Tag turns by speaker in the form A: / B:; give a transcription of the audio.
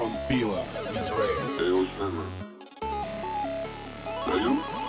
A: from Izrael. Israel. Hey,